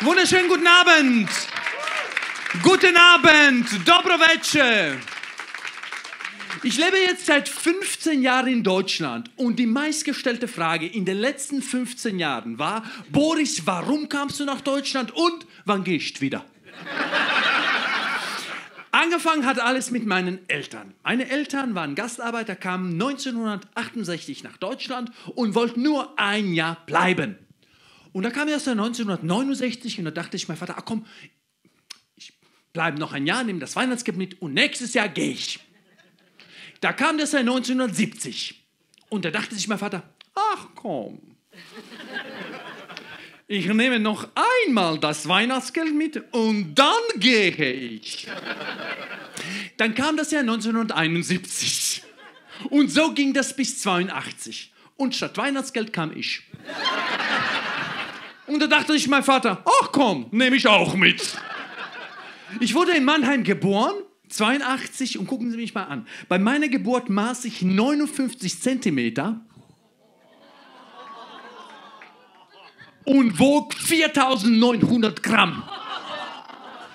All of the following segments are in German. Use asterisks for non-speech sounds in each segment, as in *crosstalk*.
Wunderschönen guten Abend. Guten Abend. Dobro večer. Ich lebe jetzt seit 15 Jahren in Deutschland und die meistgestellte Frage in den letzten 15 Jahren war, Boris, warum kamst du nach Deutschland und wann gehst du wieder? Angefangen hat alles mit meinen Eltern. Meine Eltern waren Gastarbeiter, kamen 1968 nach Deutschland und wollten nur ein Jahr bleiben. Und da kam erst 1969 und da dachte ich, mein Vater, ach komm, ich bleibe noch ein Jahr, nehme das Weihnachtsgeld mit und nächstes Jahr gehe ich. Da kam das Jahr 1970 und da dachte sich mein Vater, ach komm, ich nehme noch einmal das Weihnachtsgeld mit und dann gehe ich. Dann kam das Jahr 1971 und so ging das bis 82 und statt Weihnachtsgeld kam ich. Und da dachte ich mein Vater, ach komm, nehme ich auch mit. Ich wurde in Mannheim geboren, 82 und gucken Sie mich mal an. Bei meiner Geburt maß ich 59 Zentimeter und wog 4900 Gramm.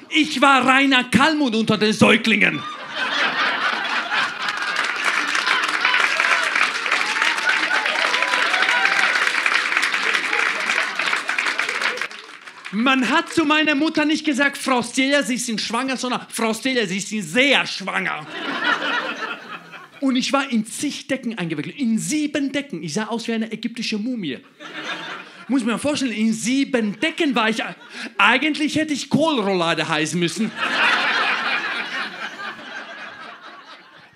Ich war reiner Kalmund unter den Säuglingen. Man hat zu meiner Mutter nicht gesagt, Frau Stelia, Sie sind schwanger, sondern Frau Stelia, Sie sind sehr schwanger. Und ich war in zig Decken eingewickelt, in sieben Decken. Ich sah aus wie eine ägyptische Mumie. Muss mir vorstellen, in sieben Decken war ich. Eigentlich hätte ich Kohlroulade heißen müssen.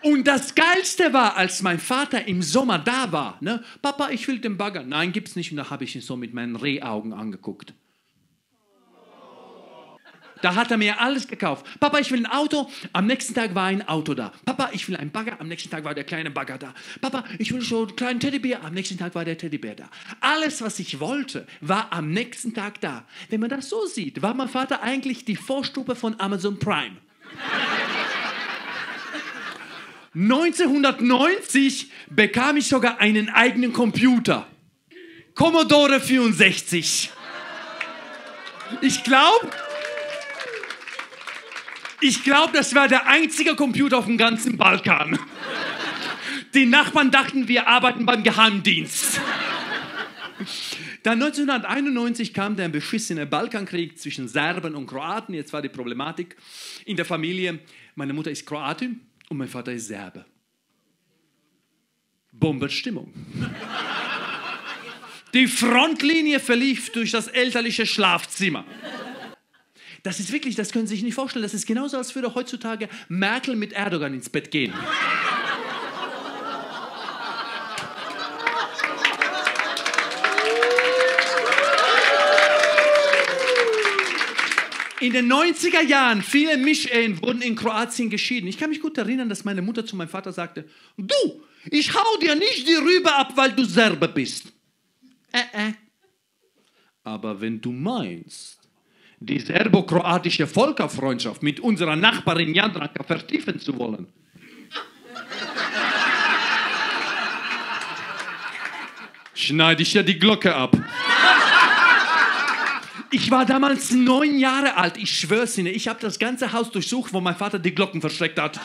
Und das Geilste war, als mein Vater im Sommer da war, ne? Papa, ich will den Bagger. Nein, gibt's nicht. Und da habe ich ihn so mit meinen Rehaugen angeguckt. Da hat er mir alles gekauft. Papa, ich will ein Auto. Am nächsten Tag war ein Auto da. Papa, ich will einen Bagger. Am nächsten Tag war der kleine Bagger da. Papa, ich will so einen kleinen Teddybär. Am nächsten Tag war der Teddybär da. Alles, was ich wollte, war am nächsten Tag da. Wenn man das so sieht, war mein Vater eigentlich die Vorstufe von Amazon Prime. 1990 bekam ich sogar einen eigenen Computer. Commodore 64. Ich glaube, ich glaube, das war der einzige Computer auf dem ganzen Balkan. Die Nachbarn dachten, wir arbeiten beim Geheimdienst. Dann 1991 kam der beschissene Balkankrieg zwischen Serben und Kroaten. Jetzt war die Problematik in der Familie. Meine Mutter ist Kroatin und mein Vater ist Serbe. Bombenstimmung. Die Frontlinie verlief durch das elterliche Schlafzimmer. Das ist wirklich, das können Sie sich nicht vorstellen. Das ist genauso, als würde heutzutage Merkel mit Erdogan ins Bett gehen. In den 90er Jahren, viele Mischehen wurden in Kroatien geschieden. Ich kann mich gut erinnern, dass meine Mutter zu meinem Vater sagte, du, ich hau dir nicht die Rübe ab, weil du Serbe bist. Äh, äh. Aber wenn du meinst, die serbo-kroatische Völkerfreundschaft mit unserer Nachbarin Jadranka vertiefen zu wollen. Schneide ich ja die Glocke ab. Ich war damals neun Jahre alt, ich schwör's Ihnen. Ich habe das ganze Haus durchsucht, wo mein Vater die Glocken versteckt hat.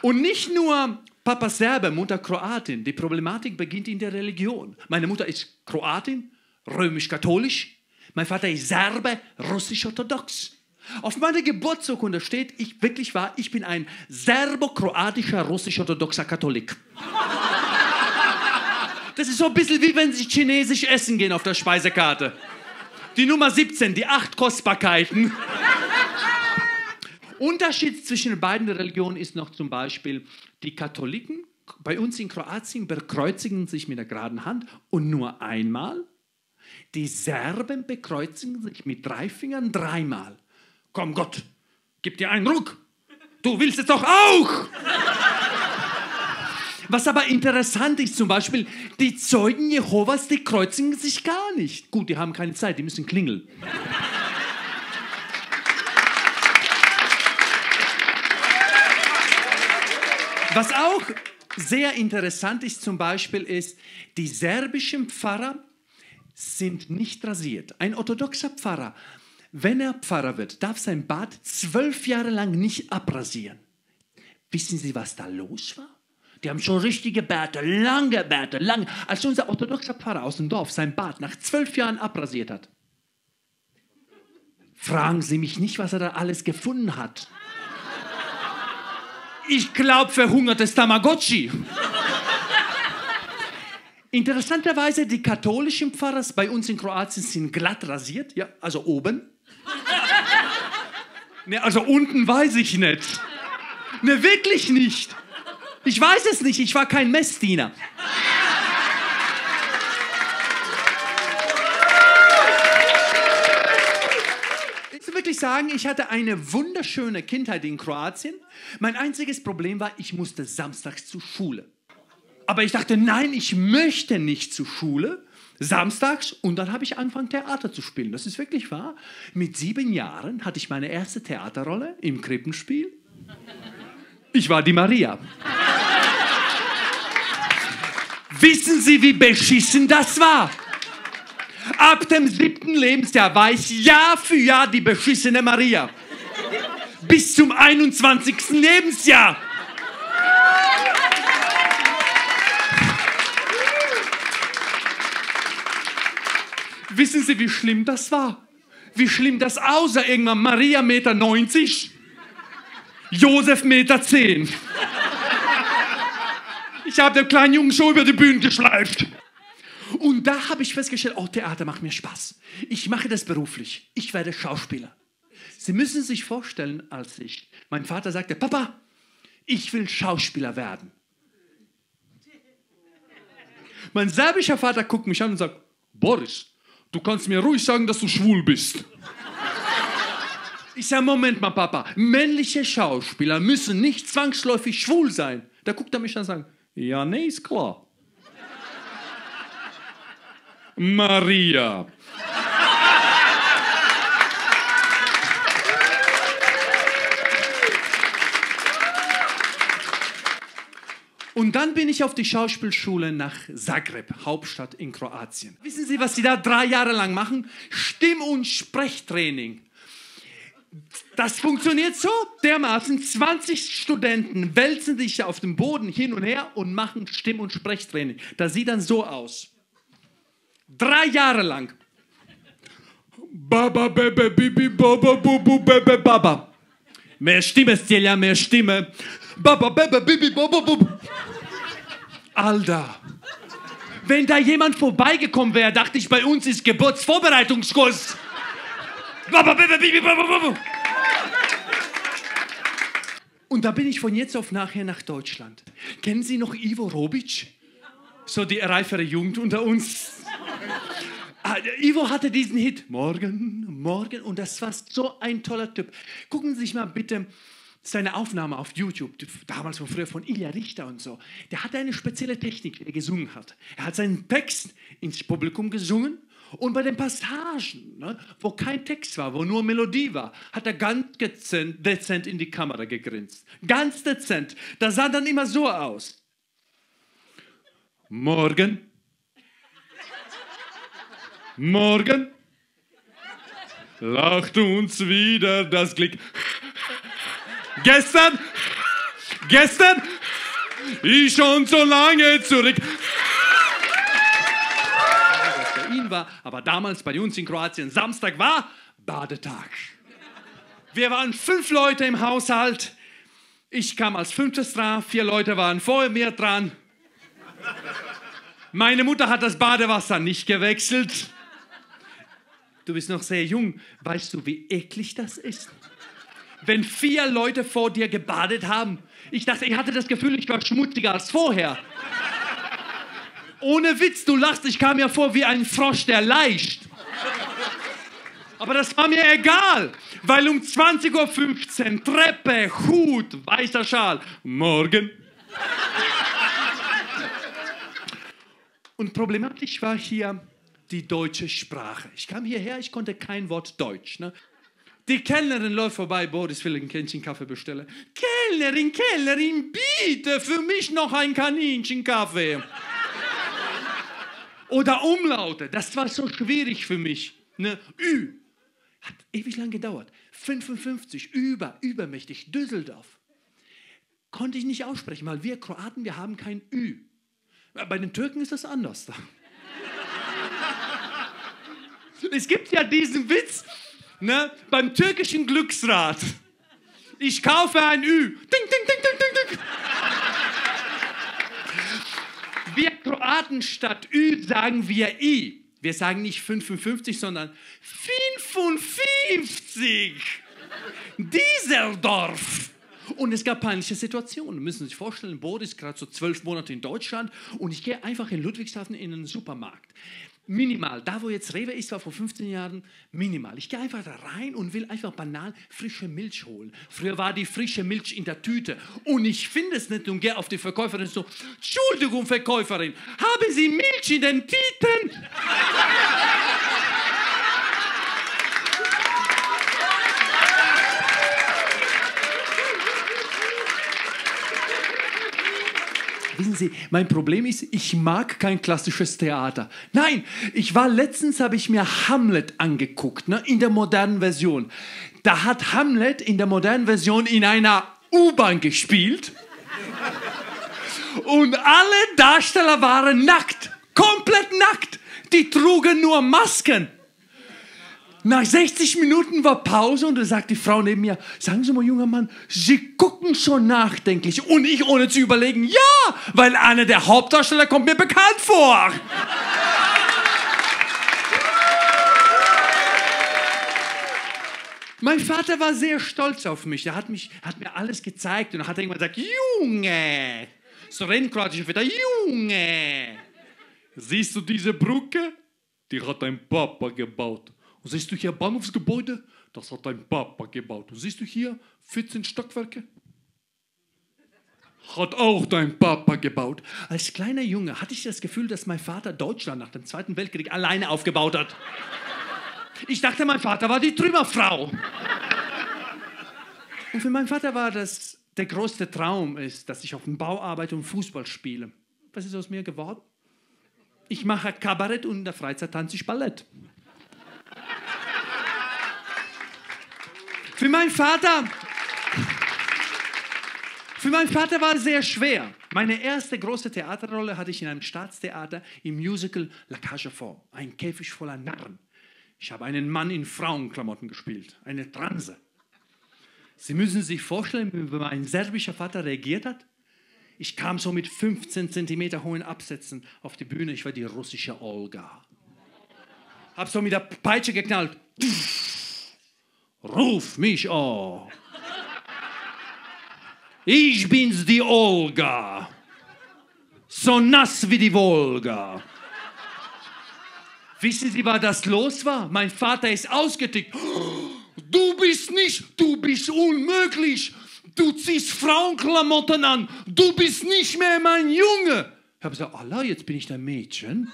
Und nicht nur Papa Serbe, Mutter Kroatin. Die Problematik beginnt in der Religion. Meine Mutter ist Kroatin, römisch-katholisch. Mein Vater ist Serbe, russisch-orthodox. Auf meiner Geburtsurkunde steht, ich wirklich war, ich bin ein serbo-kroatischer, russisch-orthodoxer Katholik. Das ist so ein bisschen wie wenn Sie chinesisch essen gehen auf der Speisekarte. Die Nummer 17, die acht Kostbarkeiten. Unterschied zwischen beiden Religionen ist noch zum Beispiel, die Katholiken bei uns in Kroatien bekreuzigen sich mit der geraden Hand und nur einmal die Serben bekreuzigen sich mit drei Fingern dreimal. Komm Gott, gib dir einen Ruck. Du willst es doch auch. Was aber interessant ist, zum Beispiel, die Zeugen Jehovas, die kreuzigen sich gar nicht. Gut, die haben keine Zeit, die müssen klingeln. Was auch sehr interessant ist, zum Beispiel, ist, die serbischen Pfarrer sind nicht rasiert. Ein orthodoxer Pfarrer, wenn er Pfarrer wird, darf sein Bart zwölf Jahre lang nicht abrasieren. Wissen Sie, was da los war? Die haben schon richtige Bärte, lange Bärte, lange. Als unser orthodoxer Pfarrer aus dem Dorf sein Bart nach zwölf Jahren abrasiert hat. Fragen Sie mich nicht, was er da alles gefunden hat. Ich glaube, verhungertes Tamagotchi. Interessanterweise, die katholischen Pfarrer bei uns in Kroatien sind glatt rasiert, ja, also oben. *laughs* Ne, also unten weiß ich nicht. Ne, wirklich nicht. Ich weiß es nicht, ich war kein Messdiener. Ich will wirklich sagen, ich hatte eine wunderschöne Kindheit in Kroatien. Mein einziges Problem war, ich musste samstags zur Schule. Aber ich dachte, nein, ich möchte nicht zur Schule. Samstags und dann habe ich angefangen, Theater zu spielen. Das ist wirklich wahr. Mit sieben Jahren hatte ich meine erste Theaterrolle im Krippenspiel. Ich war die Maria. Wissen Sie, wie beschissen das war? Ab dem siebten Lebensjahr war ich Jahr für Jahr die beschissene Maria. Bis zum 21. Lebensjahr. Wissen Sie, wie schlimm das war? Wie schlimm das aussah irgendwann. Maria Meter 90, Josef Meter 10. Ich habe den kleinen Jungen schon über die Bühne geschleift. Und da habe ich festgestellt, oh, Theater macht mir Spaß. Ich mache das beruflich. Ich werde Schauspieler. Sie müssen sich vorstellen, als ich, mein Vater sagte, Papa, ich will Schauspieler werden. Mein serbischer Vater guckt mich an und sagt, Boris, du kannst mir ruhig sagen, dass du schwul bist. Ich sage, Moment mal, Papa, männliche Schauspieler müssen nicht zwangsläufig schwul sein. Da guckt er mich an und sagt, ja, nee, ist klar. Maria. Und dann bin ich auf die Schauspielschule nach Zagreb, Hauptstadt in Kroatien. Wissen Sie, was Sie da drei Jahre lang machen? Stimm- und Sprechtraining. Das funktioniert so dermaßen. 20 Studenten wälzen sich auf dem Boden hin und her und machen Stimm- und Sprechtraining. Das sieht dann so aus. Drei Jahre lang. Baba, bebe, bibi, baba, bubu, bebe, baba. Mehr Stimme, Stelja, mehr Stimme. Baba, bebe, bibi, baba, bubu. Alter. Wenn da jemand vorbeigekommen wäre, dachte ich, bei uns ist Geburtsvorbereitungskurs. Und da bin ich von jetzt auf nachher nach Deutschland. Kennen Sie noch Ivo Robic? So die reifere Jugend unter uns. Ah, Ivo hatte diesen Hit, morgen, morgen, und das war so ein toller Typ. Gucken Sie sich mal bitte seine Aufnahme auf YouTube, damals von früher von Ilja Richter und so. Der hatte eine spezielle Technik, wie er gesungen hat. Er hat seinen Text ins Publikum gesungen und bei den Passagen, ne, wo kein Text war, wo nur Melodie war, hat er ganz dezent, dezent in die Kamera gegrinst. Ganz dezent. Das sah dann immer so aus. Morgen. Morgen. Lacht uns wieder das Glück. Gestern. Gestern. Ich schon so lange zurück war, aber damals bei uns in Kroatien Samstag war Badetag. Wir waren fünf Leute im Haushalt. Ich kam als fünftes dran, vier Leute waren vor mir dran. Meine Mutter hat das Badewasser nicht gewechselt. Du bist noch sehr jung. Weißt du, wie eklig das ist? Wenn vier Leute vor dir gebadet haben. Ich dachte, ich hatte das Gefühl, ich war schmutziger als vorher. Ohne Witz, du lachst, ich kam mir vor wie ein Frosch, der leicht. Aber das war mir egal, weil um 20.15 Uhr Treppe, Hut, weißer Schal, morgen. Und problematisch war hier die deutsche Sprache. Ich kam hierher, ich konnte kein Wort Deutsch. Ne? Die Kellnerin läuft vorbei, Boris will ein Kännchen Kaffee bestellen. Kellnerin, Kellnerin, biete für mich noch ein Kaninchen Kaffee. Oder Umlaute, das war so schwierig für mich. Ne? Ü, hat ewig lang gedauert. 55, über, übermächtig, Düsseldorf. Konnte ich nicht aussprechen, weil wir Kroaten, wir haben kein Ü. Bei den Türken ist das anders. *laughs* Es gibt ja diesen Witz ne, beim türkischen Glücksrad. Ich kaufe ein Ü. Ding, ding, ding, ding, ding, ding. Wir Kroaten statt Ü sagen wir I. Wir sagen nicht 55, sondern 55. Dieseldorf. Und es gab peinliche Situationen. Müssen Sie sich vorstellen, Boris gerade so zwölf Monate in Deutschland und ich gehe einfach in Ludwigshafen in einen Supermarkt. Minimal. Da, wo jetzt Rewe ist, war vor 15 Jahren minimal. Ich gehe einfach da rein und will einfach banal frische Milch holen. Früher war die frische Milch in der Tüte. Und ich finde es nicht und gehe auf die Verkäuferin so: Entschuldigung, Verkäuferin, haben Sie Milch in den Tüten? Wissen Sie, mein Problem ist, ich mag kein klassisches Theater. Nein, ich war letztens, habe ich mir Hamlet angeguckt, ne, in der modernen Version. Da hat Hamlet in der modernen Version in einer U-Bahn gespielt. Und alle Darsteller waren nackt, komplett nackt. Die trugen nur Masken. Nach 60 Minuten war Pause und da sagt die Frau neben mir, sagen Sie mal, junger Mann, Sie gucken schon nachdenklich. Und ich ohne zu überlegen, ja, weil einer der Hauptdarsteller kommt mir bekannt vor. Mein Vater war sehr stolz auf mich. Er hat, mich, hat mir alles gezeigt und hat irgendwann gesagt, Junge, so reden kroatische Väter, Junge, siehst du diese Brücke? Die hat dein Papa gebaut. Und siehst du hier Bahnhofsgebäude? Das hat dein Papa gebaut. Und siehst du hier 14 Stockwerke? Hat auch dein Papa gebaut. Als kleiner Junge hatte ich das Gefühl, dass mein Vater Deutschland nach dem Zweiten Weltkrieg alleine aufgebaut hat. Ich dachte, mein Vater war die Trümmerfrau. Und für meinen Vater war das der größte Traum, ist, dass ich auf dem Bau arbeite und Fußball spiele. Was ist aus mir geworden? Ich mache Kabarett und in der Freizeit tanze ich Ballett. Für meinen Vater, für meinen Vater war es sehr schwer. Meine erste große Theaterrolle hatte ich in einem Staatstheater im Musical La Cage Fort, ein Käfig voller Narren. Ich habe einen Mann in Frauenklamotten gespielt, eine Transe. Sie müssen sich vorstellen, wie mein serbischer Vater reagiert hat. Ich kam so mit 15 Zentimeter hohen Absätzen auf die Bühne. Ich war die russische Olga. Hab so mit der Peitsche geknallt. Pff Ruf mich an. Ich bin's, die Olga. So nass wie die Wolga. Wissen Sie, was das los war? Mein Vater ist ausgetickt. Du bist nicht, du bist unmöglich. Du ziehst Frauenklamotten an. Du bist nicht mehr mein Junge. Ich habe gesagt, Allah, jetzt bin ich dein Mädchen.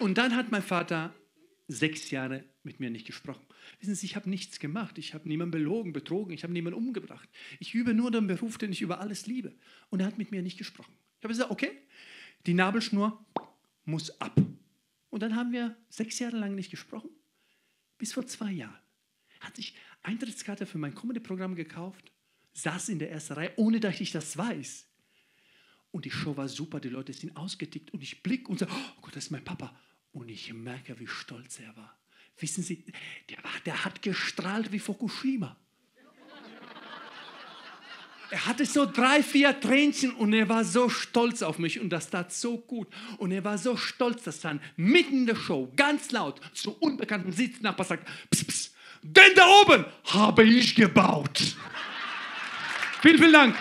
Und dann hat mein Vater sechs Jahre mit mir nicht gesprochen. Wissen Sie, ich habe nichts gemacht. Ich habe niemanden belogen, betrogen. Ich habe niemanden umgebracht. Ich übe nur den Beruf, den ich über alles liebe. Und er hat mit mir nicht gesprochen. Ich habe gesagt, okay, die Nabelschnur muss ab. Und dann haben wir sechs Jahre lang nicht gesprochen. Bis vor zwei Jahren. Hat sich Eintrittskarte für mein Comedy-Programm gekauft, saß in der ersten Reihe, ohne dass ich das weiß. Und die Show war super, die Leute sind ausgetickt und ich blicke und sage, oh Gott, das ist mein Papa. Und ich merke, wie stolz er war. Wissen Sie, der, war, der hat gestrahlt wie Fukushima. Er hatte so drei, vier Tränchen und er war so stolz auf mich und das tat so gut. Und er war so stolz, dass dann mitten in der Show ganz laut zu unbekannten Sitznachbarn sagt, pss, pss, den da oben habe ich gebaut. vielen, vielen Dank.